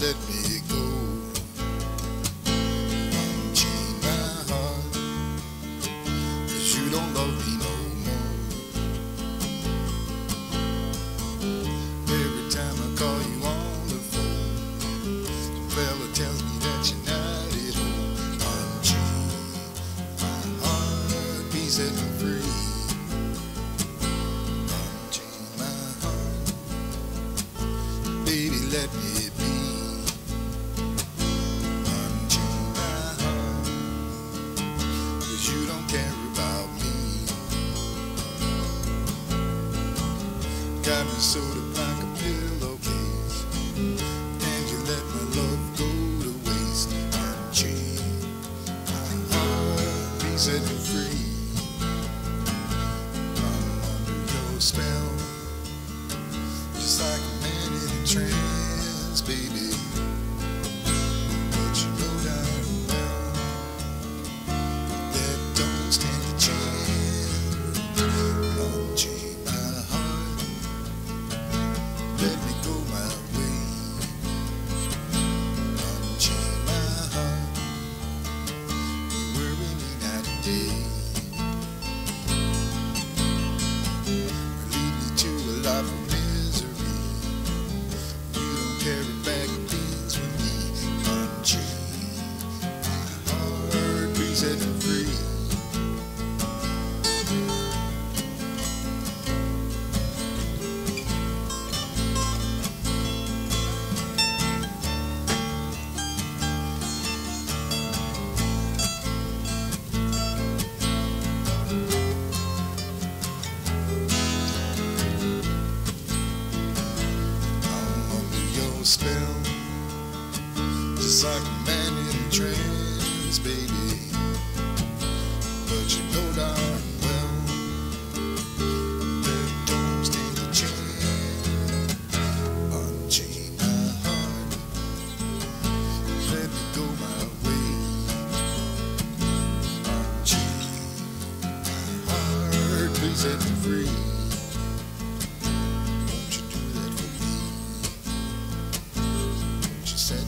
let me go. Unchain my heart, cause you don't love me no more. Every time I call you on the phone, the fella tells me that you're not at home. Unchain my heart, be set free. Unchain my heart, baby, let me care about me. Got me sewed up like a pillowcase, and you let my love go to waste. Unchain my heart, be set me free. I'm under your spell, just like a man in a trance, baby. Day. Lead me to a life of misery. You don't carry spell, just like a man in a trance, baby. But you know darn well that don't stand a chance. Unchain my heart, let me go my way. Unchain my heart, please set me free. said.